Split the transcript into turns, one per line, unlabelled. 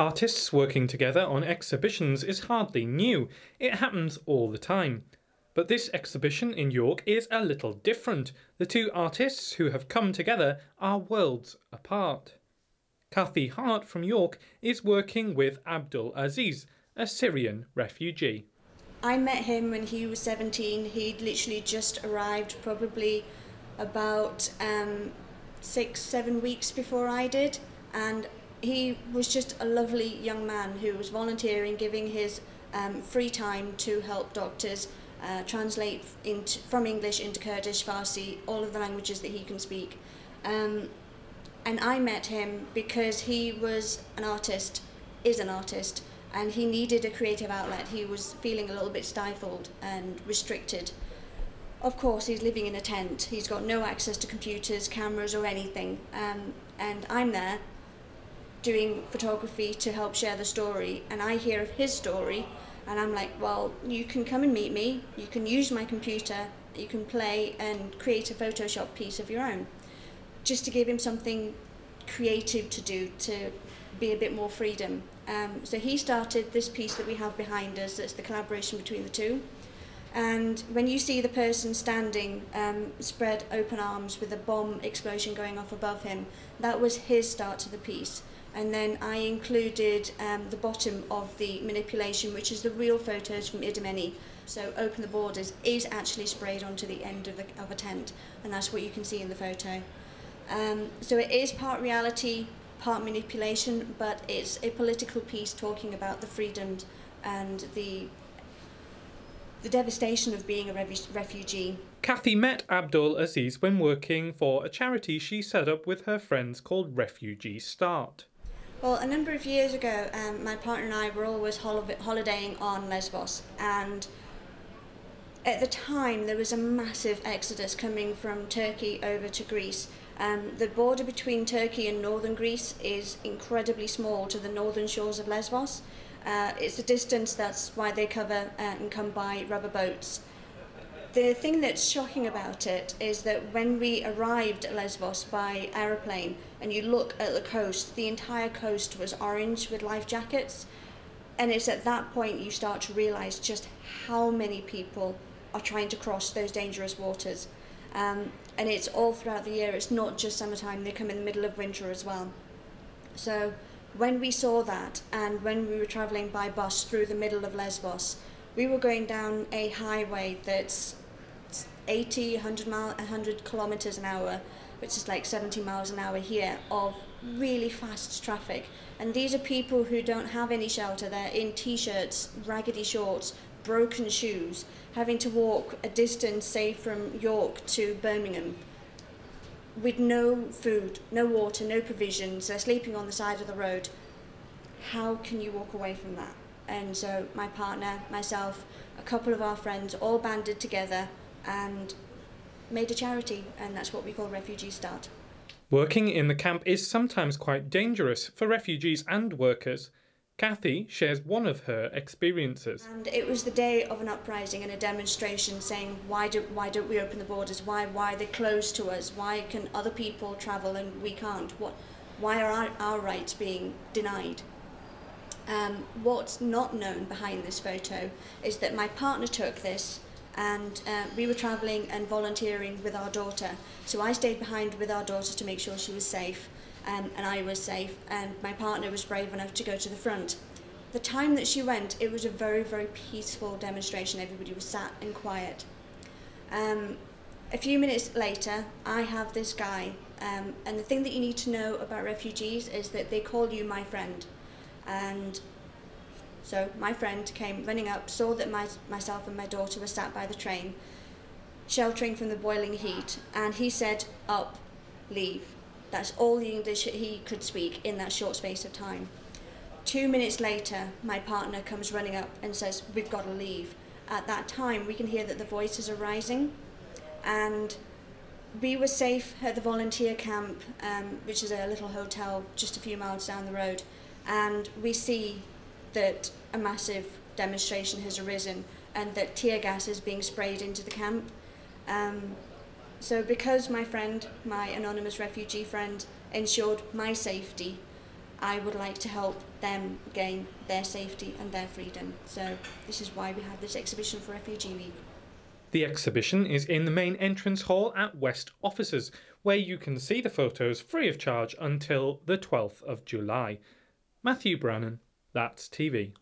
Artists working together on exhibitions is hardly new, it happens all the time. But this exhibition in York is a little different. The two artists who have come together are worlds apart. Kathy Hart from York is working with Abdul Aziz, a Syrian refugee.
I met him when he was 17. He'd literally just arrived, probably about um, six, seven weeks before I did. And he was just a lovely young man who was volunteering, giving his um, free time to help doctors uh, translate into, from English into Kurdish, Farsi, all of the languages that he can speak. Um, and I met him because he was an artist, is an artist, and he needed a creative outlet. He was feeling a little bit stifled and restricted. Of course, he's living in a tent. He's got no access to computers, cameras, or anything. Um, and I'm there doing photography to help share the story. And I hear of his story, and I'm like, well, you can come and meet me. You can use my computer. You can play and create a Photoshop piece of your own. Just to give him something creative to do, to be a bit more freedom. Um, so he started this piece that we have behind us, that's the collaboration between the two. And when you see the person standing, um, spread open arms with a bomb explosion going off above him, that was his start to the piece. And then I included um, the bottom of the manipulation, which is the real photos from Idomeni. So Open the Borders is actually sprayed onto the end of, the, of a tent, and that's what you can see in the photo. Um, so it is part reality, part manipulation, but it's a political piece talking about the freedoms and the the devastation of being a refugee.
Kathy met Abdul Aziz when working for a charity she set up with her friends called Refugee Start.
Well, a number of years ago, um, my partner and I were always holidaying on Lesbos, and at the time there was a massive exodus coming from Turkey over to Greece. Um, the border between Turkey and northern Greece is incredibly small to the northern shores of Lesbos. Uh, it's a distance that's why they cover uh, and come by rubber boats. The thing that's shocking about it is that when we arrived at Lesbos by aeroplane and you look at the coast, the entire coast was orange with life jackets. And it's at that point you start to realize just how many people are trying to cross those dangerous waters. Um, and it's all throughout the year, it's not just summertime, they come in the middle of winter as well. So when we saw that and when we were travelling by bus through the middle of Lesbos, we were going down a highway that's 80, 100, mile, 100 kilometres an hour, which is like 70 miles an hour here, of really fast traffic. And these are people who don't have any shelter. They're in t-shirts, raggedy shorts, broken shoes, having to walk a distance, say, from York to Birmingham with no food, no water, no provisions, they're sleeping on the side of the road. How can you walk away from that? And so my partner, myself, a couple of our friends all banded together and made a charity, and that's what we call Refugee Start.
Working in the camp is sometimes quite dangerous for refugees and workers. Kathy shares one of her experiences.
And it was the day of an uprising and a demonstration saying, why, do, why don't we open the borders? Why, why are they closed to us? Why can other people travel and we can't? What, why are our, our rights being denied? Um, what's not known behind this photo is that my partner took this and uh, we were travelling and volunteering with our daughter. So I stayed behind with our daughter to make sure she was safe um, and I was safe, and my partner was brave enough to go to the front. The time that she went, it was a very, very peaceful demonstration. Everybody was sat and quiet. Um, a few minutes later, I have this guy, um, and the thing that you need to know about refugees is that they call you my friend. And so my friend came running up, saw that my, myself and my daughter were sat by the train, sheltering from the boiling heat, and he said, Up, leave. That's all the English he could speak in that short space of time. Two minutes later, my partner comes running up and says, We've got to leave. At that time, we can hear that the voices are rising, and we were safe at the volunteer camp, um, which is a little hotel just a few miles down the road, and we see that a massive demonstration has arisen and that tear gas is being sprayed into the camp. Um, so because my friend, my anonymous refugee friend, ensured my safety, I would like to help them gain their safety and their freedom. So this is why we have this exhibition for Refugee Week.
The exhibition is in the main entrance hall at West Offices, where you can see the photos free of charge until the 12th of July. Matthew Brannen, That's TV.